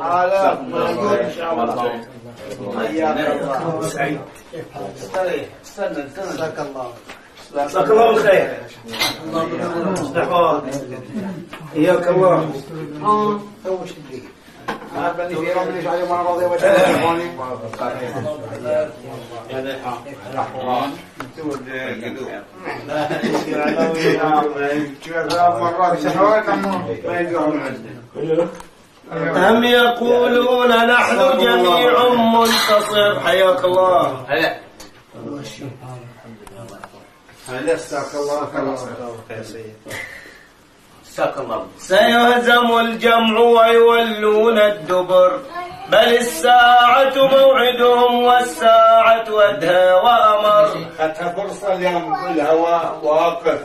على الله سعيد استنى استنى جزاك الله جزاك الله. بالخير حياك الله أم يقولون نحن جميع منتصر. حياك الله. جزاك الله. خير جزاك الله. سيهزم الجمع ويولون الدبر. بل الساعة موعدهم والساعة أدهى وأمر. اخذتها فرصة اليوم كلها وا- واقف.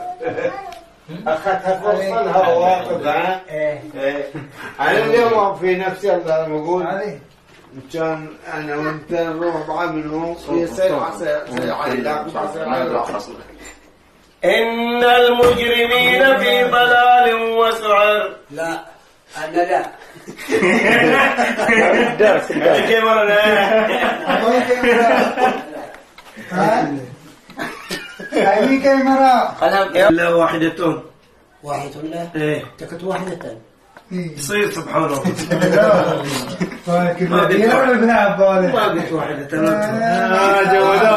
اخذتها فرصة لها واقف ها؟ إيه. أنا اليوم في نفسي الله بقول كان أنا وأنت نروح بعض منه. يصير سيعلق إن المجرمين في ضلال وسعر. لا أنا لا. كيف هاي كاميرا. خلاص لا واحدة. واحد ولا؟ إيه. تكت واحدة. تصير سبحان الله. ما ابن عباده ما قلت واحدة.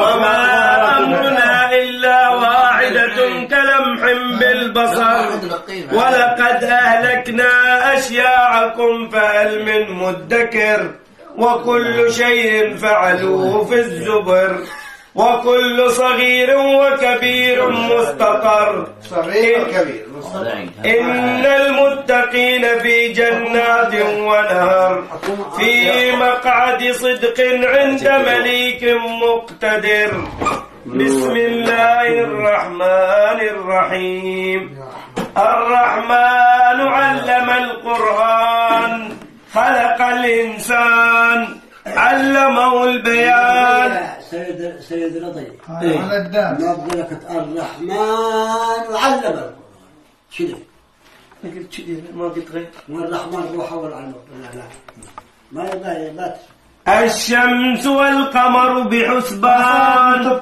وما بالبصر ولقد أهلكنا أشياعكم فهل من مدكر؟ وكل شيء فعلوه في الزبر. وكل صغير وكبير مستقر. صغير كبير إن المتقين في جنات ونهر. في مقعد صدق عند مليك مقتدر. بسم الله. الرحمن الرحيم. الرحمن علم القرآن خلق الإنسان علمه البيان. سيد سيد رضي. على ما لك الرحمن وعلم القرآن. كذا قلت كذي ما قلت غير. والرحمن روح والعلم لا لا. ما يبغى ما الشمس والقمر بحسبان.